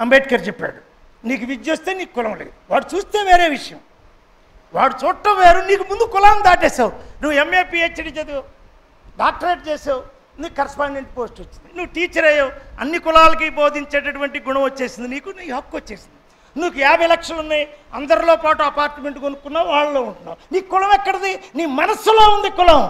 అంబేద్కర్ చెప్పాడు నీకు విద్య వస్తే నీకు కులం లేదు. వాడు చూస్తే వేరే విషయం. వాడు చూడటం వేరు నీకు ముందు కులాన్ని దాటేసావు నువ్వు ఎంఏ పిహెచ్డి చదివావు డాక్టరేట్ చేసావు నీకు కరస్పాండెంట్ పోస్ట్ వచ్చింది. నువ్వు టీచర్ అయ్యావు అన్ని కులాలకి బోధించేటటువంటి గుణం వచ్చేసింది నీకు నీ హక్కు వచ్చేసింది. నీకు యాభై లక్షలు ఉన్నాయి అందరిలో పాటు అపార్ట్మెంట్ కొనుక్కున్నావు వాళ్ళలో ఉంటున్నావు. నీ కులం ఎక్కడిది? నీ మనస్సులో ఉంది కులం.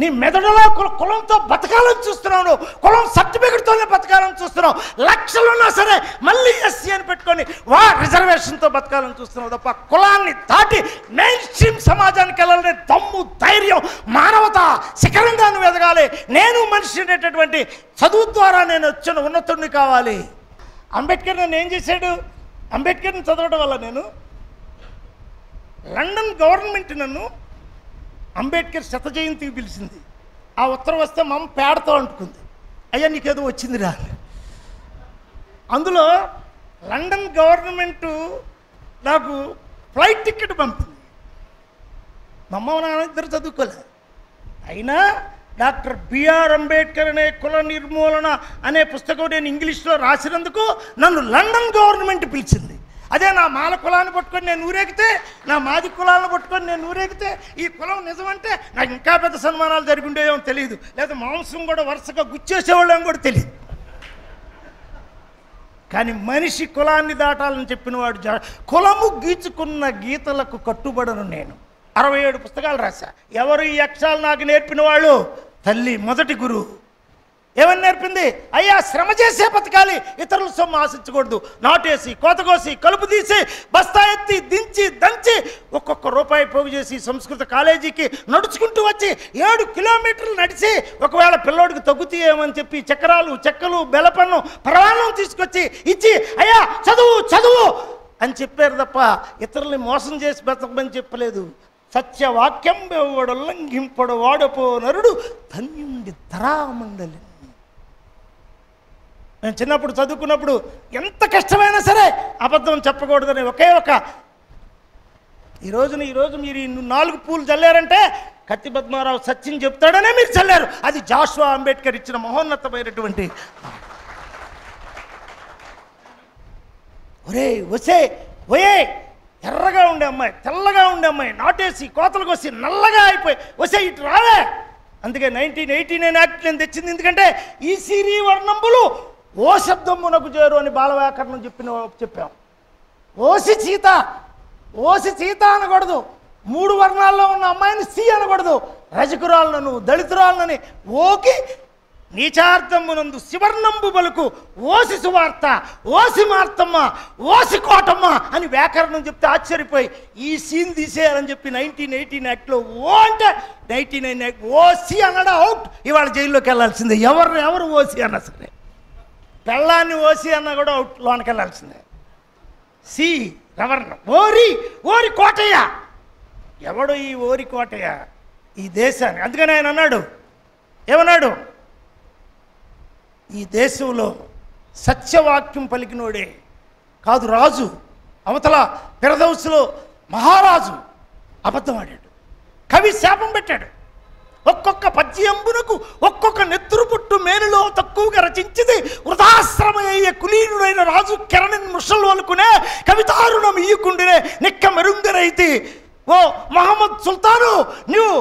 నీ మెదడులో కులంతో బతకాలని చూస్తున్నావు నువ్వు. కులం సర్టిఫికెట్తోనే బతకాలని చూస్తున్నావు. లక్షలున్నా సరే మళ్ళీ ఎస్సీ అని పెట్టుకొని వా రిజర్వేషన్తో బతకాలని చూస్తున్నావు తప్ప కులాన్ని దాటి మెయిన్ స్ట్రీమ్ సమాజానికి వెళ్ళాలనే దమ్ము ధైర్యం మానవత శిఖరంగా నువ్వు ఎదగాలి. నేను మనిషి అనేటటువంటి చదువు ద్వారా నేను వచ్చిన ఉన్నతుడిని కావాలి. అంబేద్కర్ నన్ను ఏం చేశాడు? అంబేద్కర్ని చదవడం వల్ల నేను లండన్ గవర్నమెంట్ నన్ను అంబేద్కర్ శత జయంతికి పిలిచింది. ఆ ఉత్తరం వస్తే మమ్మ పేడతో అంటుకుంది. అయ్యా నీకేదో వచ్చిందిరా రా అందులో లండన్ గవర్నమెంటు నాకు ఫ్లైట్ టికెట్ పంపింది. మా అమ్మ నాన్న ఇద్దరు చదువుకోలే. అయినా డాక్టర్ బిఆర్ అంబేద్కర్ అనే కుల నిర్మూలన అనే పుస్తకం నేను ఇంగ్లీష్లో రాసినందుకు నన్ను లండన్ గవర్నమెంట్ పిలిచింది. అదే నా మాల కులాన్ని పట్టుకొని నేను ఊరేగితే నా మాది కులాలను పట్టుకొని నేను ఊరేగితే ఈ కులం నిజమంటే నాకు ఇంకా పెద్ద సన్మానాలు జరుగుండేమో తెలియదు. లేదా మాంసం కూడా వరుసగా గుచ్చేసేవాళ్ళేమో కూడా తెలియదు. కానీ మనిషి కులాన్ని దాటాలని చెప్పిన వాడు కులము గీచుకున్న గీతలకు కట్టుబడను నేను. అరవై ఏడు పుస్తకాలు రాశా. ఎవరు ఈ అక్షరాలు నాకు నేర్పిన వాళ్ళు తల్లి మొదటి గురువు. ఏమని నేర్పింది? అయ్యా శ్రమ చేసే బతకాలి. ఇతరుల సొమ్ము ఆశించకూడదు. నాటేసి కోతకోసి కలుపు తీసి బస్తా ఎత్తి దించి దంచి ఒక్కొక్క రూపాయి పోగు చేసి సంస్కృత కాలేజీకి నడుచుకుంటూ వచ్చి ఏడు కిలోమీటర్లు నడిచి ఒకవేళ పిల్లోడికి తగ్గుతాయేమని చెప్పి చక్రాలు చెక్కలు బెలపన్ను ప్రవాణం తీసుకొచ్చి ఇచ్చి అయ్యా చదువు చదువు అని చెప్పారు తప్ప ఇతరుల్ని మోసం చేసి బతకమని చెప్పలేదు. సత్యవాక్యం ఎవడు ఉల్లంఘింపడు వాడపో నరుడు ధన్యుండి ధరామండలి. నేను చిన్నప్పుడు చదువుకున్నప్పుడు ఎంత కష్టమైనా సరే అబద్ధం చెప్పకూడదని ఒకే ఒక ఈ రోజున ఈరోజు మీరు నాలుగు పూలు చల్లారంటే కత్తి పద్మారావు సత్యం చెప్తాడనే మీరు చల్లారు. అది జాషువా అంబేద్కర్ ఇచ్చిన మహోన్నతమైనటువంటి ఒరే వసే ఒయే ఎర్రగా ఉండే అమ్మాయి తెల్లగా ఉండే అమ్మాయి నాటేసి కోతలు కోసి నల్లగా అయిపోయి వసే ఇటు రావే. అందుకే నైన్టీన్ ఎయిటీ నైన్ యాక్ట్ నేను తెచ్చింది. ఎందుకంటే ఈ సిరి వర్ణంబులు ఓ శబ్దమునకు చేరు అని బాలవ్యాకరణం చెప్పిన చెప్పాం. ఓసి చీత ఓసి చీత అనకూడదు. మూడు వర్ణాల్లో ఉన్న అమ్మాయిని సి అనకూడదు. రజకురాలను దళితురాలనని ఓకి నీచార్థమునందు శివర్ణంబు బలుకు ఓసి సువార్త ఓసి మార్తమ్మ ఓసి కోటమ్మ అని వ్యాకరణం చెప్తే ఆశ్చర్యపోయి ఈ సీన్ తీసేయాలని చెప్పి నైన్టీన్ ఎయిటీన్ యాక్ట్లో ఓ అంటే నైన్టీన్ నైన్ యాక్ట్ ఓసి అనడా అవుట్. ఇవాళ జైల్లోకి వెళ్ళాల్సిందే. ఎవరు ఎవరు ఓసి అన్నా సరే. పెళ్ళాన్ని ఓసి అన్నా కూడా అవుట్ సి రవర్ణ ఓరి ఓరి కోటయ్య. ఎవడు ఈ ఓరి కోటయ్య? ఈ దేశాన్ని అందుకని ఆయన అన్నాడు. ఏమన్నాడు? ఈ దేశంలో సత్యవాక్యం పలికినోడే కాదు రాజు. అవతల పెరదౌసులో మహారాజు అబద్ధమాడాడు కవి శాపం పెట్టాడు. ఒక్కొక్క పద్యంబునకు ఒక్కొక్క నెత్తురుపుట్టు మేలులో తక్కువగా రచించింది వృధాశ్రమయ్యే కులీనుడైన రాజు కెరణిన్ ముషల్ అనుకునే కవితారుణం ఇయ్యకుండినే నిక్క మెరుంగరైతి ఓ మహమ్మద్ సుల్తాను నువ్వు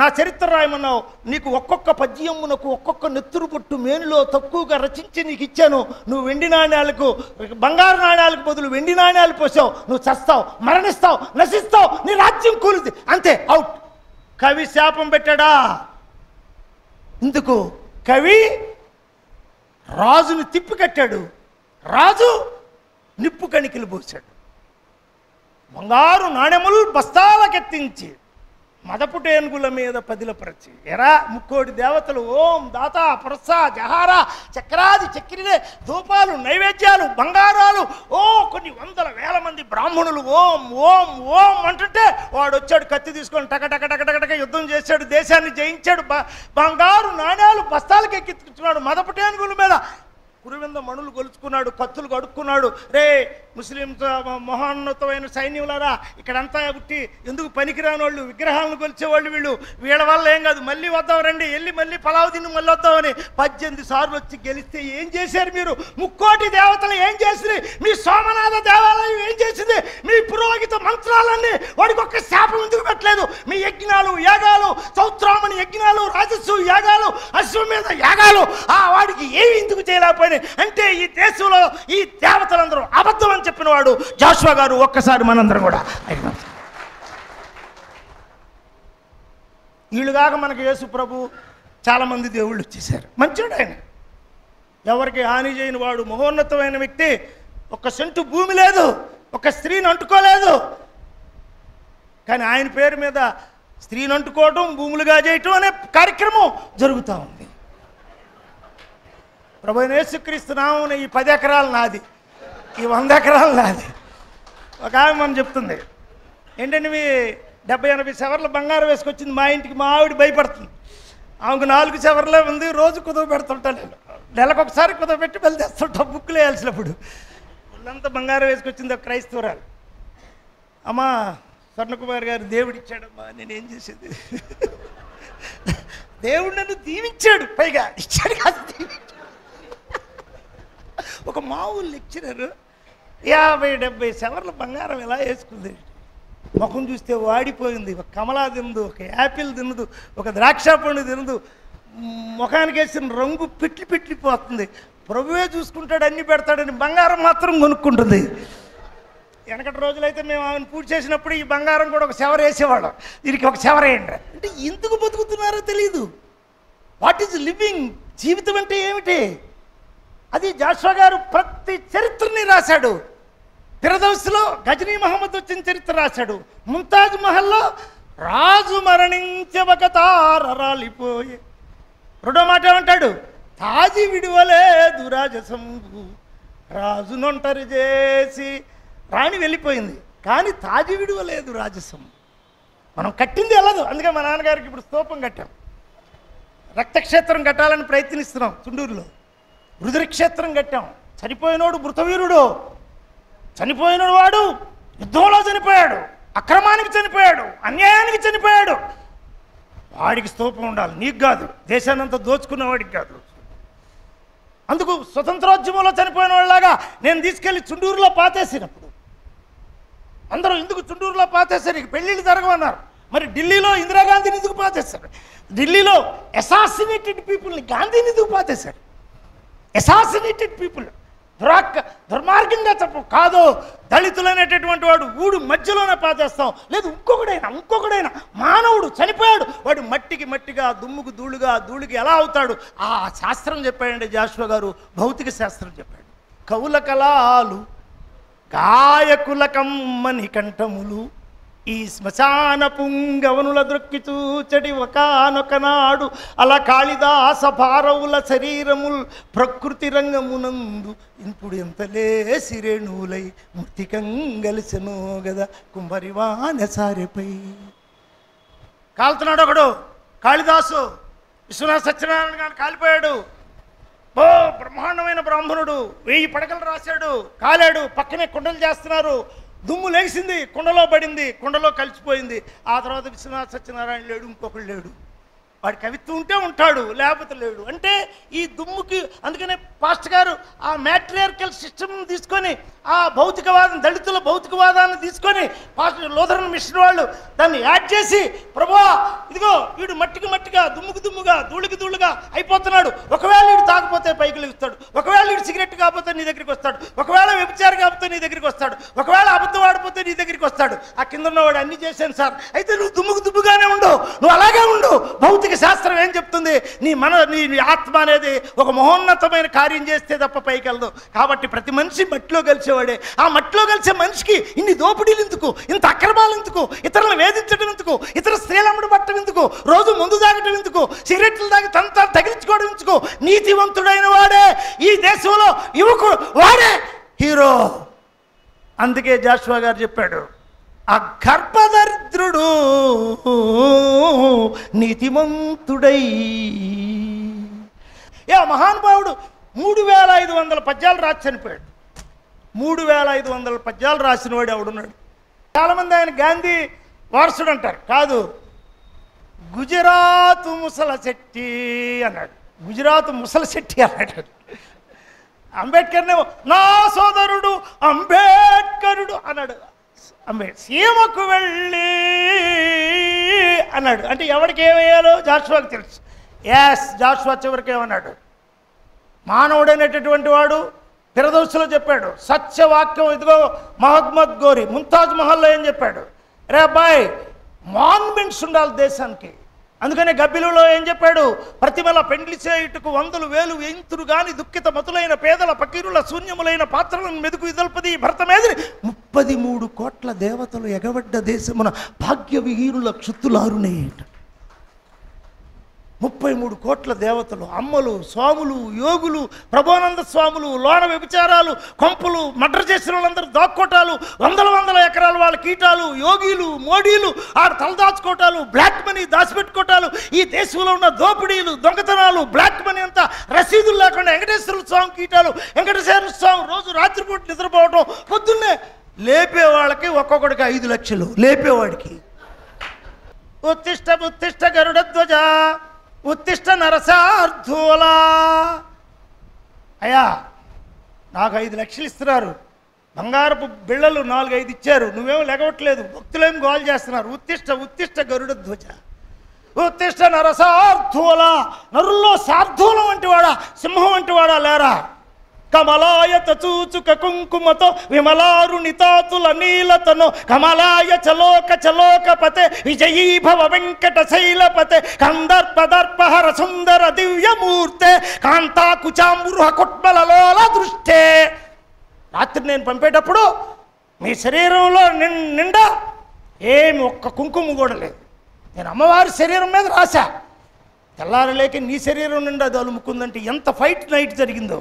నా చరిత్ర రాయమన్నావు. నీకు ఒక్కొక్క పద్యమునకు ఒక్కొక్క నెత్తురు పుట్టు మేనులో తక్కువగా రచించి నీకు ఇచ్చాను. నువ్వు వెండి నాణ్యాలకు బంగారు నాణ్యాలకు బదులు వెండి నాణ్యాలు పోసావు. నువ్వు చస్తావు మరణిస్తావు నశిస్తావు నీ రాజ్యం కూలింది. అంతే అవుట్ కవి శాపం పెట్టాడా? ఇందుకు కవి రాజుని తిప్పి కట్టాడు. రాజు నిప్పు కణికలు పోసాడు బంగారు నాణెములు బస్తాలకెత్తించి మదపుటేనుగుల మీద పదిలపరచి. ఎరా ముక్కోటి దేవతలు ఓం దాత పురస జహార చక్రాది చక్రిలే ధూపాలు నైవేద్యాలు బంగారాలు ఓ కొన్ని వందల వేల మంది బ్రాహ్మణులు ఓం ఓం ఓం అంటుంటే వాడు వచ్చాడు కత్తి తీసుకొని టక టక టక టక టక యుద్ధం చేశాడు దేశాన్ని జయించాడు బ- బంగారు నాణ్యాలు బస్తాలకు ఎక్కించుకున్నాడు మదపుటేనుగుల మీద. పురువింద మణులు గొలుచుకున్నాడు కత్తులు కడుక్కున్నాడు. రే ముస్లింస్ మహోన్నతమైన సైన్యులారా ఇక్కడంతా పుట్టి ఎందుకు పనికిరాని వాళ్ళు విగ్రహాలను కొలిచేవాళ్ళు వీళ్ళు? వీళ్ళ వల్ల ఏం కాదు మళ్ళీ వద్దాం రండి వెళ్ళి మళ్ళీ పలావు తిని మళ్ళీ వద్దామని పద్దెనిమిది సార్లు వచ్చి గెలిస్తే ఏం చేశారు మీరు? ముక్కోటి దేవతలు ఏం చేసింది? మీ సోమనాథ దేవాలయం ఏం చేసింది? మీ పురోహిత మంత్రాలన్నీ వాడికి ఒక్క శాపం ఎందుకు పెట్టలేదు? మీ యజ్ఞాలు యాగాలు చౌత్రామణి యజ్ఞాలు రాజస్సు యాగాలు అశ్వం మీద యాగాలు ఆ వాడికి ఏమి ఎందుకు అని అంటే ఈ దేశంలో ఈ దేవతలందరూ అబద్ధం అని చెప్పిన వాడు జాషువా గారు ఒక్కసారి మనందరం కూడా. వీళ్ళుగాక మనకి యేసు ప్రభు చాలామంది దేవుళ్ళు వచ్చేసారు మంచోడు ఆయన. ఎవరికి హాని చేయని వాడు మహోన్నతమైన వ్యక్తి. ఒక సెంటు భూమి లేదు. ఒక స్త్రీని అంటుకోలేదు. కానీ ఆయన పేరు మీద స్త్రీని అంటుకోవటం భూములుగా చేయటం అనే కార్యక్రమం జరుగుతూ ఉంది. ప్రభు యేసుక్రీస్తు నామమున ఈ పది ఎకరాలు నాది. ఈ వంద ఎకరాలు నాది. ఒక ఆమె మనం చెప్తుంది. ఏంటంటే మీ డెబ్బై ఎనభై సెవర్ల బంగారం వేసుకొచ్చింది మా ఇంటికి మా ఆవిడ భయపడుతుంది. ఆమెకు నాలుగు సెవర్లే ఉంది రోజు కుదవ పెడుతుంటాను నేను నెలకు ఒకసారి కుదవ పెట్టి వెళ్ళి తెస్తుంటా బుక్కులు వేయాల్సినప్పుడు. ఒళ్ళంతా బంగారం వేసుకొచ్చింది ఒక క్రైస్తవురాలు. అమ్మా స్వర్ణకుమార్ గారు దేవుడు ఇచ్చాడమ్మా నేనేం చేసేది? దేవుడు నన్ను దీవించాడు పైగా. ఇచ్చాడు కాదు దీవించాడు. ఒక మామూలు లెక్చరర్ యాభై డెబ్బై సెవర్ల బంగారం ఎలా వేసుకుంది? ముఖం చూస్తే వాడిపోయింది. ఒక కమలా తినదు ఒక యాపిల్ తినదు ఒక ద్రాక్ష పండు తినదు. ముఖానికి వేసిన రంగు పిట్లి పిట్లిపోతుంది. ప్రభువే చూసుకుంటాడు అన్ని పెడతాడని బంగారం మాత్రం కొనుక్కుంటుంది. వెనకటి రోజులైతే మేము ఆమెను పూజ చేసినప్పుడు ఈ బంగారం కూడా ఒక సెవర వేసేవాళ్ళం. దీనికి ఒక శవర వేయండి. అంటే ఎందుకు బతుకుతున్నారో తెలియదు వాట్ ఈజ్ లివింగ్ జీవితం అంటే ఏమిటి? అది జాషువా గారు ప్రతి చరిత్రని రాశాడు. ఫిరదౌస్లో గజనీ మహమ్మద్ వచ్చిన చరిత్ర రాశాడు. ముంతాజ్ మహల్లో రాజు మరణించే ఒక తారరాలిపోయే రెండో మాట ఏమంటాడు? తాజి విడువలేదు రాజసంబు రాజునొంటరి చేసి రాణి వెళ్ళిపోయింది. కానీ తాజి విడువలేదు రాజసం మనం కట్టింది వెళ్ళదు అందుకే మా నాన్నగారికి ఇప్పుడు స్తూపం కట్టాం. రక్తక్షేత్రం కట్టాలని ప్రయత్నిస్తున్నాం చుండూరులో రుద్రక్షేత్రం కట్టాం. చనిపోయినోడు మృతవీరుడు. చనిపోయిన వాడు యుద్ధంలో చనిపోయాడు. అక్రమానికి చనిపోయాడు. అన్యాయానికి చనిపోయాడు. వాడికి స్తూపం ఉండాలి. నీకు కాదు. దేశాన్నంతా దోచుకున్నవాడికి కాదు. అందుకు స్వతంత్రోద్యమంలో చనిపోయిన వాళ్ళలాగా నేను తీసుకెళ్ళి చుండూరులో పాతేసినప్పుడు అందరూ ఎందుకు చుండూరులో పాతేశారు? ఇక పెళ్ళిళ్ళు జరగమన్నారు. మరి ఢిల్లీలో ఇందిరాగాంధీని ఎందుకు పాతేశారు? ఢిల్లీలో అసాసినేటెడ్ పీపుల్ని గాంధీని ఎందుకు పాతేశారు? అసాసినేటెడ్ పీపుల్ దురాక్ దుర్మార్గంగా చెప్ప కాదు దళితులు అనేటటువంటి వాడు ఊడు మధ్యలోనే పాతేస్తాం. లేదు ఇంకొకడైనా ఇంకొకడైనా మానవుడు చనిపోయాడు. వాడు మట్టికి మట్టిగా దుమ్ముకు ధూళుగా ధూళికి ఎలా అవుతాడు? ఆ శాస్త్రం చెప్పాడండి జాషువ గారు భౌతిక శాస్త్రం చెప్పాడు. కవుల కళాలు గాయకుల కమ్మని కంఠములు ఈ శ్మశాన పుంగవనుల దృక్కి చూచడి ఒకనొక నాడు అలా కాళిదాస భారవుల శరీరముల్ ప్రకృతి రంగమునందు ఇప్పుడు ఎంతలే సిరేణులై మృతికంగలిసెను గదా కుంభరివాన సారిపై. కాలుతున్నాడు ఒకడు కాళిదాసు విశ్వనాథ సత్యనారాయణ గారు కాలిపోయాడు. ఓ బ్రహ్మాండమైన బ్రాహ్మణుడు వెయ్యి పడకలు రాశాడు కాలాడు పక్కనే కుండలు చేస్తున్నారు. దుమ్ము లేచింది కుండలో పడింది కుండలో కలిసిపోయింది. ఆ తర్వాత విశ్వనాథ సత్యనారాయణ లేడు ఇంకొకడు లేడు. వాడి కవిత్వం ఉంటే ఉంటాడు లేకపోతే లేడు. అంటే ఈ దుమ్ముకి అందుకనే పాస్టర్ గారు ఆ మ్యాట్రియార్కల్ సిస్టమ్ తీసుకొని ఆ భౌతికవాదం దళితుల భౌతికవాదాన్ని తీసుకొని పాస్టర్ లోధరన్ మిషన్ వాళ్ళు దాన్ని యాడ్ చేసి ప్రభా ఇదిగో వీడు మట్టికి మట్టిగా దుమ్ముకు దుమ్ముగా ధూళికి ధూళిగా అయిపోతున్నాడు. ఒకవేళ వీడు తాకపోతే పైకి లేస్తాడు ఒకవేళ వీడు సిగరెట్ కాకపోతే నీ దగ్గరికి వస్తాడు. ఒకవేళ వ్యభిచారి కాకపోతే నీ దగ్గరికి వస్తాడు. ఒకవేళ అబద్ధం ఆడిపోతే నీ దగ్గరికి వస్తాడు. ఆ కింద ఉన్నవాడు అన్ని చేశాను సార్. అయితే నువ్వు దుమ్ముకు దుమ్ముగానే ఉండు. నువ్వు అలాగే ఉండు. భౌతిక శాస్త్రం ఏం చెప్తుంది? నీ మన నీ ఆత్మ అనేది ఒక మహోన్నతమైన కార్యం చేస్తే తప్ప పైకి వెళ్ళదు. కాబట్టి ప్రతి మనిషి మట్టిలో కలిసేవాడే. ఆ మట్టిలో కలిసే మనిషికి ఇన్ని దోపిడీలు ఎందుకు? ఇంత అక్రమాలు ఎందుకు? ఇతరులను వేధించడం ఎందుకు? ఇతర స్త్రీలమ్మడి పట్టడం ఎందుకు? రోజు ముందు తాగటం ఎందుకు? సిగరెట్లు తాగి తన తగిలించుకోవడం ఎందుకు? నీతివంతుడైన వాడే. ఈ దేశంలో యువకుడు వాడే. హీరో. అందుకే జాషువా గారు చెప్పాడు ఆ గర్భదరిద్రుడు నీతిమంతుడై. ఏ మహానుభావుడు మూడు వేల ఐదు వందల పద్యాలు రాసి చనిపోయాడు. మూడు వేల ఐదు వందల పద్యాలు రాసినవాడు ఎవడున్నాడు? చాలామంది ఆయన గాంధీ వారసుడు అంటారు. కాదు గుజరాత్ ముసల శెట్టి అన్నాడు. గుజరాత్ ముసల శెట్టి అన్నాడు. అంబేద్కర్నే నా సోదరుడు అంబేద్కరుడు అన్నాడు. అమ్మే సీమకు వెళ్ళి అన్నాడు. అంటే ఎవరికి ఏమయ్యాలో జాషువాకి తెలుసు. ఎస్ జాషువా చివరికి ఏమన్నాడు? మానవుడైనటువంటి వాడు పిరదోసులో చెప్పాడు. సత్యవాక్యం ఇదిగో మహమ్మద్ గోరి ముంతాజ్ మహల్లో ఏం చెప్పాడు? రే అబ్బాయి మాన్మెంట్స్ ఉండాలి దేశానికి. అందుకనే గబ్బిలులో ఏం చెప్పాడు? ప్రతిమల పెండ్లి చేయుటకు వందలు వేలు ఎంతురు గాని దుఃఖిత మతులైన పేదల పకీరుల శూన్యములైన పాత్రలను మెదుకు ఇదల్పది భర్త మేదని ముప్పది మూడు కోట్ల దేవతలు ఎగబడ్డ దేశమున భాగ్య విహీనుల క్షుత్తులారునేట ముప్పై మూడు కోట్ల దేవతలు అమ్మలు స్వాములు యోగులు ప్రభానంద స్వాములు లోన వ్యభిచారాలు కొంపులు మటర్ చేసిన వాళ్ళందరూ దాక్కోటాలు వందల వందల ఎకరాలు వాళ్ళ కీటాలు యోగిలు మోడీలు ఆడ తలదాచుకోటాలు బ్లాక్ మనీ దాచిపెట్టుకోటాలు ఈ దేశంలో ఉన్న దోపిడీలు దొంగతనాలు బ్లాక్ మనీ అంతా రసీదులు లేకుండా వెంకటేశ్వర స్వామి కీటాలు వెంకటేశ్వర స్వామి రోజు రాత్రిపూట నిద్రపోవటం పొద్దున్నే లేపే వాళ్ళకి ఒక్కొక్కడికి ఐదు లక్షలు లేపేవాడికి ఉత్తిష్ట ఉత్తిష్ట గరుడధ్వజ ఉత్తిష్ట నరసార్థూలా అయ్యా నాకు ఐదు లక్షలు ఇస్తున్నారు. బంగారపు బిళ్ళలు నాలుగు ఐదు ఇచ్చారు. నువ్వేం లెగవట్లేదు. భక్తులేం గోల్ చేస్తున్నారు. ఉత్తిష్ట ఉత్తిష్ట గరుడ ధ్వజ. ఉత్తిష్ట నరసార్థూల నరుల్లో సార్థూలం వంటి వాడా సింహం వంటి వాడా లేరా? కమలాయత చూచుక కుంకుమతో విమలారు నితాతుల నీలతను. కమలాయ చలోక చలోకపతే విజయీభవ వెంకట శైలపతే కందర్ప దర్పహర సుందర దివ్యమూర్తే కాంతాకుచామృహ కుట్మలలోల దృష్టే. రాత్రి నేను పంపేటప్పుడు మీ శరీరంలో నిండా ఏమి ఒక్క కుంకుమ కూడా లేదు. నేను అమ్మవారి శరీరం మీద రాశా. తెల్లారలేక నీ శరీరం నిండా అది అలుముకుందంటే ఎంత ఫైట్ నైట్ జరిగిందో.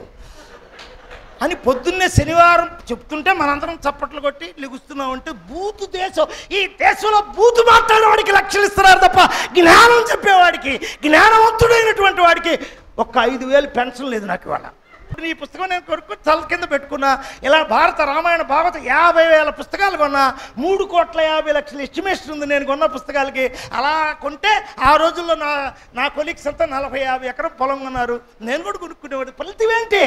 అని పొద్దున్నే శనివారం చెప్తుంటే మనందరం చప్పట్లు కొట్టి లెగుస్తున్నాం అంటే బూతు దేశం. ఈ దేశంలో బూతు మాట్లాడేవాడికి లక్షలు ఇస్తున్నారు తప్ప జ్ఞానం చెప్పేవాడికి జ్ఞానవంతుడైనటువంటి వాడికి ఒక్క ఐదు వేలు పెన్షన్ లేదు నాకు ఇవాళ. ఇప్పుడు ఈ పుస్తకం నేను కొనుక్కు తల కింద పెట్టుకున్నా ఇలా భారత రామాయణ భారత యాభై వేల పుస్తకాలు కొన్నా మూడు కోట్ల యాభై లక్షల ఎస్టిమేషన్ ఉంది నేను కొన్న పుస్తకాలకి. అలా కొంటే ఆ రోజుల్లో నా నా కొలీగ్స్ అంతా నలభై యాభై ఎకరం పొలం కొన్నారు. నేను కూడా కొనుక్కునేవాడు ఫలితం ఏంటి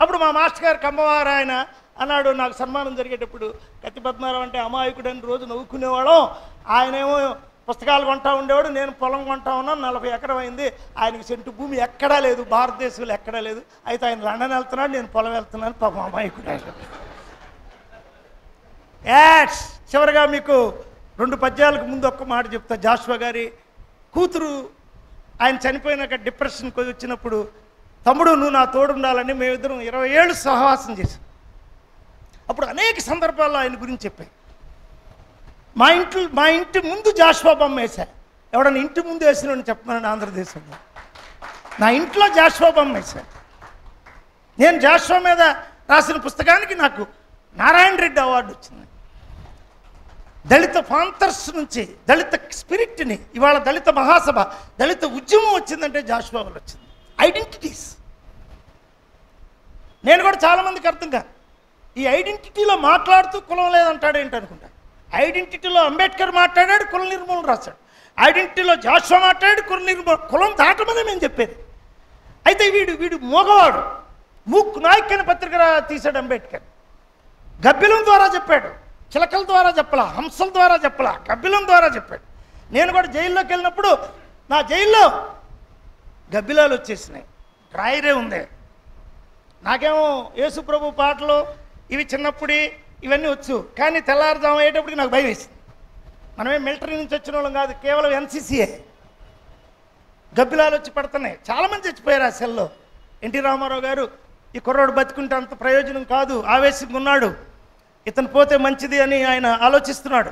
అప్పుడు మా మాస్టర్ గారు కమ్మవారు ఆయన? అన్నాడు. నాకు సన్మానం జరిగేటప్పుడు కత్తి పద్మారావు అంటే అమాయకుడని రోజు నవ్వుకునేవాళ్ళం. ఆయనేమో పుస్తకాలు కొంటా ఉండేవాడు నేను పొలం కొంటా ఉన్నాను నలభై ఎకరం అయింది. ఆయనకి సెంటు భూమి ఎక్కడా లేదు భారతదేశంలో ఎక్కడా లేదు. అయితే ఆయన లండన్ వెళ్తున్నాడు నేను పొలం వెళ్తున్నాను పాపం అమాయకుడు ఆయన. యాడ్స్ చివరిగా మీకు రెండు పద్యాలకు ముందు ఒక్క మాట చెప్తా. జాషువా గారి కూతురు ఆయన చనిపోయినాక డిప్రెషన్కి వచ్చినప్పుడు తమ్ముడు నువ్వు నా తోడు ఉండాలని మేమిద్దరం ఇరవై ఏళ్ళు సహవాసం చేశాం. అప్పుడు అనేక సందర్భాల్లో ఆయన గురించి చెప్పాయి మా ఇంట్లో మా ఇంటి ముందు జాష్వా బొమ్మ వేశా. ఎవడన్నా ఇంటి ముందు వేసినని చెప్పమని ఆంధ్రదేశంలో. నా ఇంట్లో జాష్వా బొమ్మ వేశా. నేను జాష్వా మీద రాసిన పుస్తకానికి నాకు నారాయణ రెడ్డి అవార్డు వచ్చింది. దళిత ఫాంతర్స్ నుంచి దళిత స్పిరిట్ని ఇవాళ దళిత మహాసభ దళిత ఉద్యమం వచ్చిందంటే జాష్వా వల్ల వచ్చింది. ఐడెంటిటీస్ నేను కూడా చాలామందికి అర్థం కాదు. ఈ ఐడెంటిటీలో మాట్లాడుతూ కులం లేదంటాడు ఏంటి అనుకుంటా? ఐడెంటిటీలో అంబేద్కర్ మాట్లాడాడు కుల నిర్మూలన రాశాడు. ఐడెంటిటీలో జాషువా మాట్లాడాడు కుల నిర్మూలన కులం దాటమని మేము చెప్పేది. అయితే వీడు వీడు మోగవాడు. మూక్ నాయక్ అనే పత్రిక తీశాడు అంబేద్కర్. గబ్బిలం ద్వారా చెప్పాడు. చిలకల ద్వారా చెప్పలా హంసల ద్వారా చెప్పలా గబ్బిలం ద్వారా చెప్పాడు. నేను కూడా జైల్లోకి వెళ్ళినప్పుడు నా జైల్లో గబ్బిలాలు వచ్చేసినాయి. డ్రాయరే ఉంది. నాకేమో యేసుప్రభు పాటలు ఇవి చిన్నప్పుడు ఇవన్నీ వచ్చు. కానీ తెల్లారుజాము అయ్యేటప్పటికి నాకు భయం వేసింది. మనమే మిలిటరీ నుంచి వచ్చిన వాళ్ళం కాదు కేవలం ఎన్సీసీఏ గబ్బిలాలు వచ్చి పడుతున్నాయి. చాలామంది చచ్చిపోయారు ఆ సెల్లో. ఎన్టీ రామారావు గారు ఈ కుర్రోడు బతుకుంటే అంత ప్రయోజనం కాదు ఆవేశంగా ఉన్నాడు. ఇతను పోతే మంచిది అని ఆయన ఆలోచిస్తున్నాడు.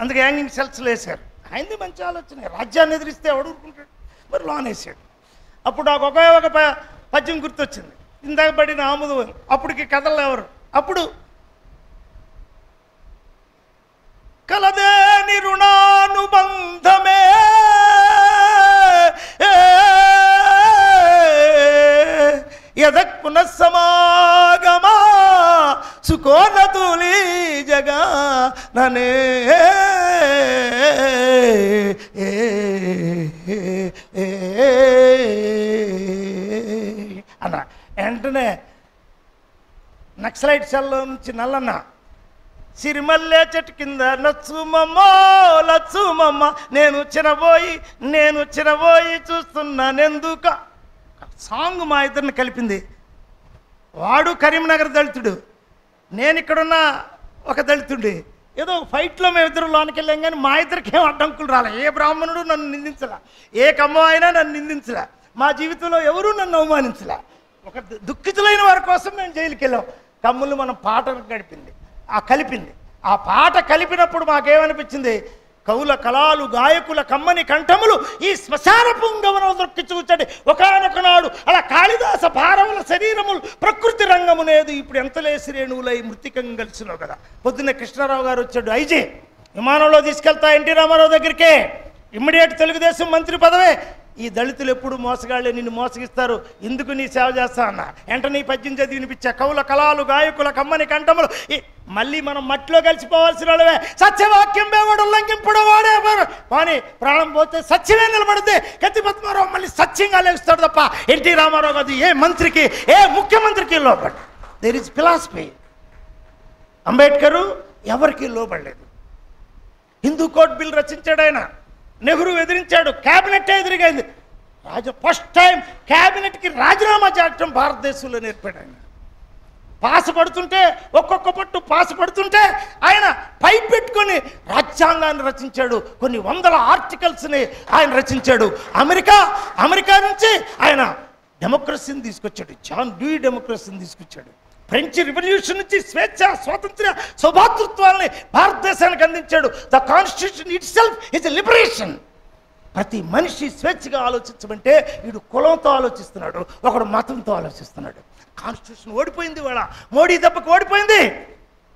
అందుకే హ్యాంగింగ్ సెల్స్లో వేశారు. ఆయనది మంచి ఆలోచన. రాజ్యాన్ని ఎదిరిస్తే ఎవడు ఊరుకుంటాడు? మరి లోన్ వేసాడు అప్పుడు నాకు ఒకే ఒక పద్యం గుర్తొచ్చింది. ఇందాక పడిన ఆముదం అప్పటికి కథలు ఎవరు? అప్పుడు కలదేని రుణానుబంధమే యదక్ పునఃసమాగమా సుకోన తూలి జగా నే నక్సలైట్ సెల్లో నుంచి నల్లన్న. సిరిమల్లే చెట్టు కింద నచ్చుమమ్మో లచ్చుమమ్మ నేను చినబోయి నేను చినబోయి చూస్తున్నానెందుక? సాంగ్ మా ఇద్దరిని కలిపింది. వాడు కరీంనగర్ దళితుడు. నేను ఇక్కడున్న ఒక దళితుడి ఏదో ఫైట్లో మేము ఇద్దరు లోనికి వెళ్ళాం కానీ మా ఇద్దరికి ఏం అడ్డంకులు రాలే. ఏ బ్రాహ్మణుడు నన్ను నిందించలే? ఏ కమ్మ అయినా నన్ను నిందించలే? మా జీవితంలో ఎవరూ నన్ను అవమానించలే? ఒక దుఃఖితులైన వారి కోసం మేము జైలుకి వెళ్ళాం తమ్ములు మనం పాట గడిపింది. ఆ కలిపింది. ఆ పాట కలిపినప్పుడు మాకేమనిపించింది? కవుల కళాలు గాయకుల కమ్మని కంఠములు ఈ శ్మశాన పుంగవన దొక్కి చూచండి. ఒకనొక నాడు అలా కాళిదాస భారముల శరీరములు ప్రకృతి రంగమునేది ఇప్పుడు ఎంత లేసి రేణువులై మృతికం కలిసినావు కదా. పొద్దున్న కృష్ణారావు గారు వచ్చాడు. ఐజే విమానంలో తీసుకెళ్తా ఎన్టీ రామారావు దగ్గరికే. ఇమ్మీడియట్ తెలుగుదేశం మంత్రి పదవే. ఈ దళితులు ఎప్పుడు మోసగాళ్ళే నిన్ను మోసగిస్తారు. ఎందుకు నీ సేవ చేస్తా అన్న? వెంటనే ఈ పద్యం చదివి కవుల కళాలు గాయకుల కమ్మని కంఠములు. మళ్ళీ మనం మట్టిలో కలిసిపోవాల్సిన వాళ్ళవే. సత్యవాక్యం బేవాడు ఉల్లంఘింపుడు వాడే వాడు. ప్రాణం పోతే సత్యమే నిలబడితే కత్తి పద్మారావు మళ్ళీ సత్యంగా లేస్తాడు తప్ప ఎన్టీ రామారావు కాదు ఏ మంత్రికి ఏ ముఖ్యమంత్రికి లోపడి దేర్ ఇస్ ఫిలాసఫీ అంబేద్కరు ఎవరికి లోబడలేదు. హిందూ కోడ్ బిల్ రచించాడు ఆయన. నెహ్రూ ఎదిరించాడు. క్యాబినెట్ ఎదురుగైంది. రాజ ఫస్ట్ టైం క్యాబినెట్కి రాజీనామా చేయటం భారతదేశంలో నేర్పాడు ఆయన. పాస్ పడుతుంటే ఒక్కొక్క పట్టు పాస్ పడుతుంటే ఆయన పై పెట్టుకొని రాజ్యాంగాన్ని రచించాడు. కొన్ని వందల ఆర్టికల్స్ని ఆయన రచించాడు. అమెరికా అమెరికా నుంచి ఆయన డెమోక్రసీని తీసుకొచ్చాడు. జాన్ డ్యూ డెమోక్రసీని తీసుకొచ్చాడు. ఫ్రెంచ్ రివల్యూషన్ నుంచి స్వేచ్ఛ స్వాతంత్ర్య సౌభాతృత్వాన్ని భారతదేశానికి అందించాడు. The constitution itself is liberation ప్రతి మనిషి స్వేచ్ఛగా ఆలోచించమంటే వీడు కులంతో ఆలోచిస్తున్నాడు ఒకడు మతంతో ఆలోచిస్తున్నాడు. కాన్స్టిట్యూషన్ ఓడిపోయింది వాళ్ళ మోడీ దెబ్బకు ఓడిపోయింది.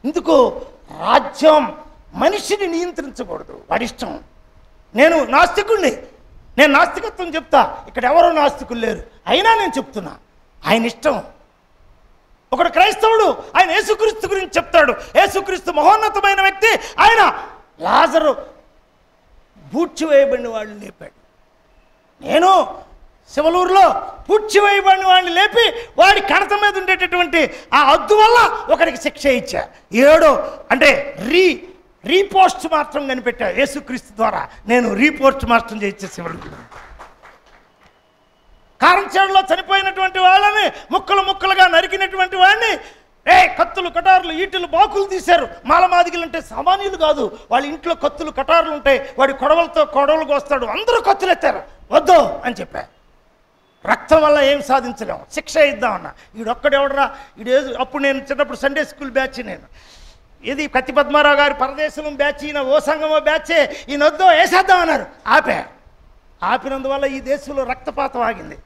ఇందుకు రాజ్యం మనిషిని నియంత్రించకూడదు. వాడిష్టం నేను నాస్తికుణ్ణి. నేను నాస్తికత్వం చెప్తా. ఇక్కడ ఎవరో నాస్తికులు లేరు. అయినా నేను చెప్తున్నా. ఆయన ఇష్టం. ఒకడు క్రైస్తవుడు ఆయన యేసుక్రీస్తు గురించి చెప్తాడు. యేసుక్రీస్తు మహోన్నతమైన వ్యక్తి ఆయన లాజరు పూడ్చివేయబడిన వాళ్ళు లేపాడు. నేను శివలూరులో పూడ్చివేయబడిన వాళ్ళని వాడిని లేపి వాడి కడత మీద ఉండేటటువంటి ఆ అద్దు వల్ల ఒకరికి శిక్ష ఇచ్చా. ఏడో అంటే రీ రీపోస్ట్ మాత్రం కనిపెట్టా. యేసుక్రీస్తు ద్వారా నేను రీపోస్ట్ మాత్రం చేయించే శివలూరు కారంచేడులో చనిపోయినటువంటి వాళ్ళని ముక్కలు ముక్కలుగా నరికినటువంటి వాడిని ఏ కత్తులు కటారులు ఈటలు బాకులు తీశారు. మాలమాదిగలు అంటే సామాన్యులు కాదు. వాళ్ళ ఇంట్లో కత్తులు కటారులు ఉంటాయి వాడి కొడవలతో కొడవలు కోస్తాడు. అందరూ కత్తులు ఎత్తారు. వద్దు అని చెప్పా. రక్తం వల్ల ఏం సాధించలేము. శిక్ష ఇద్దామన్నా ఈడొక్కడెవడరా? ఈడేదో అప్పుడు నేను చిన్నప్పుడు సండే స్కూల్ బ్యాచ్ నేను. ఇది కత్తి పద్మారావు గారి పరదేశం బ్యాచ్ ఈయన ఓ సంఘమో బ్యాచే ఈయన వద్దో వేసేద్దామన్నారు ఆపే. ఆపినందువల్ల ఈ దేశంలో రక్తపాతం ఆగింది.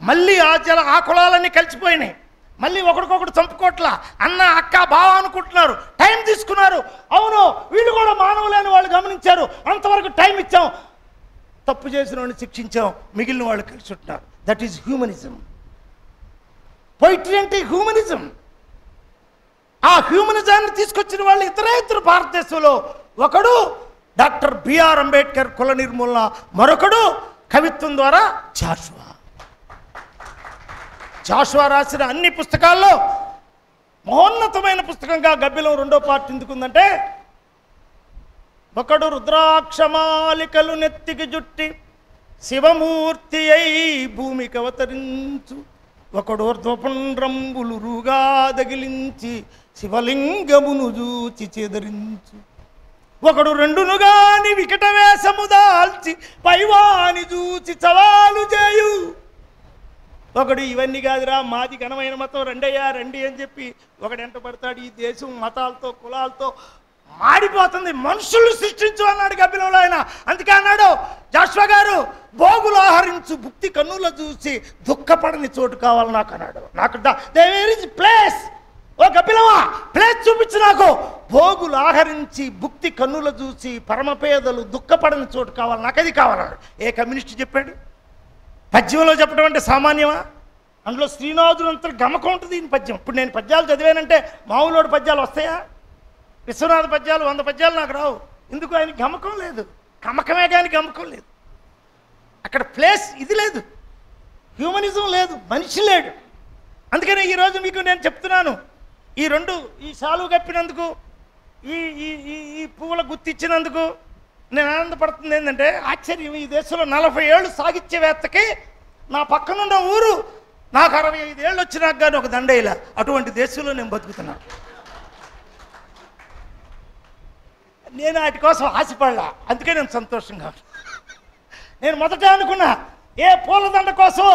మళ్ళీ ఆ జల ఆ కులాలన్నీ కలిసిపోయినాయి. మళ్ళీ ఒకడికొకడు చంపుకోట్ల. అన్న అక్క బావ అనుకుంటున్నారు. టైం తీసుకున్నారు. అవును వీళ్ళు కూడా మానవులేని వాళ్ళు గమనించారు. అంతవరకు టైం ఇచ్చాం. తప్పు చేసిన వాడిని శిక్షించాం. మిగిలిన వాళ్ళు కలిసి ఉంటున్నారు దట్ ఈజ్ హ్యూమనిజం పొయిట్రీ అంటే హ్యూమనిజం ఆ హ్యూమనిజాన్ని తీసుకొచ్చిన వాళ్ళు ఇతరే ఇతర భారతదేశంలో ఒకడు డాక్టర్ బిఆర్ అంబేద్కర్ కుల నిర్మూలన మరొకడు కవిత్వం ద్వారా జాషువా. జాషువా రాసిన అన్ని పుస్తకాల్లో మహోన్నతమైన పుస్తకంగా గబ్బిలం రెండో పార్ట్ ఎందుకుందంటే ఒకడు రుద్రాక్షమాలికలు నెత్తికి జుట్టి శివమూర్తి అయి భూమికి అవతరించు. ఒకడు ఊర్ధ్వపుండ్రంబులు రూగా దగిలించి శివలింగమును చూచి చెదరించు. ఒకడు రెండును గాని వికట వేషము దాల్చి పైవాని చూచి సవాలు చేయు. ఒకడు ఇవన్నీ కాదురా మాది ఘనమైన మతం రెండయ్యా రండి అని చెప్పి ఒకడు ఎంట పడతాడు. ఈ దేశం మతాలతో కులాలతో మాడిపోతుంది. మనుషులు సృష్టించు అన్నాడు కపిలవులు ఆయన. అందుకే అన్నాడు జాష్వా గారు భోగులు ఆహరించు భుక్తి కన్నుల చూసి దుఃఖపడని చోటు కావాలి నాకు అన్నాడు. నాకు దేర్ ఇస్ ప్లేస్ ఓ కపిలవా ప్లేస్ చూపించు నాకు. భోగులు ఆహరించి భుక్తి కన్నుల చూసి పరమపేదలు దుఃఖపడని చోటు కావాలి. నాకు అది కావాలన్నాడు ఏ కమ్యూనిస్ట్ చెప్పాడు? పద్యంలో చెప్పడం అంటే సామాన్యమా? అందులో శ్రీనాథుడు గమకం ఉంటుంది ఈ పద్యం. ఇప్పుడు నేను పద్యాలు చదివానంటే మామూలు పద్యాలు వస్తాయా? విశ్వనాథ పద్యాలు వంద పద్యాలు నాకు రావు. ఎందుకు? ఆయన గమకం లేదు. గమకమే కానీ గమకం లేదు. అక్కడ ప్లేస్ ఇది లేదు. హ్యూమనిజం లేదు. మనిషి లేడు. అందుకనే ఈరోజు మీకు నేను చెప్తున్నాను. ఈ రెండు ఈ సాలు కప్పినందుకు ఈ ఈ ఈ ఈ పువ్వుల గుర్తిచ్చినందుకు నేను ఆనందపడుతుంది ఏంటంటే ఆశ్చర్యం ఈ దేశంలో నలభై ఏళ్ళు సాగిత్యవేత్తకి నా పక్కనున్న ఊరు నాకు అరవై ఐదు ఏళ్ళు వచ్చినాక కానీ ఒక దండేలా అటువంటి దేశంలో నేను బతుకుతున్నాను నేను వాటి కోసం ఆశపడలా. అందుకే నేను సంతోషంగా నేను మొదట అనుకున్నా ఏ పూలదండ కోసమో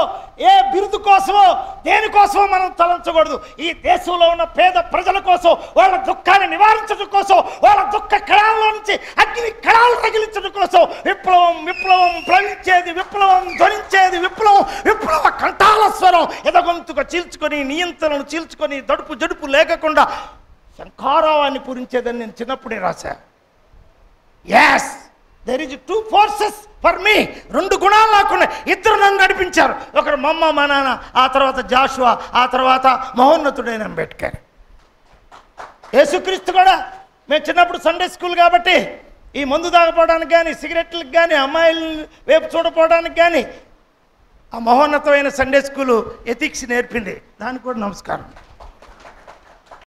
ఏ బిరుదు కోసమో దేనికోసమో మనం తలంచకూడదు. ఈ దేశంలో ఉన్న పేద ప్రజల కోసం వాళ్ళ దుఃఖాన్ని నివారించడం కోసం వాళ్ళ దుఃఖ కళాల్లో నుంచి అగ్ని కళాలు తగిలించడం కోసం విప్లవం విప్లవం ప్రవహించేది విప్లవం ధ్వనించేది విప్లవం విప్లవ కంఠాల స్వరం ఎదగొంతుగా చీల్చుకొని నియంత్రణను చీల్చుకొని దడుపు జడుపు లేకుండా శంఖారావాన్ని పూరించేదని నేను చిన్నప్పుడే రాశా. Yes there is two forces for me రెండు గుణాలు నాకున్నాయి. ఇద్దరు నన్ను నడిపించారు. ఒకరు మా అమ్మ మా నాన్న ఆ తర్వాత జాషువా ఆ తర్వాత మహోన్నతుడైన అంబేద్కర్. యేసుక్రీస్తు కూడా మేము చిన్నప్పుడు సండే స్కూల్ కాబట్టి ఈ మందు తాగపోవడానికి కానీ సిగరెట్లకు కానీ అమ్మాయిలు వైపు చూడపోవడానికి కానీ ఆ మహోన్నతమైన సండే స్కూలు ఎథిక్స్ నేర్పింది. దానికి కూడా నమస్కారం.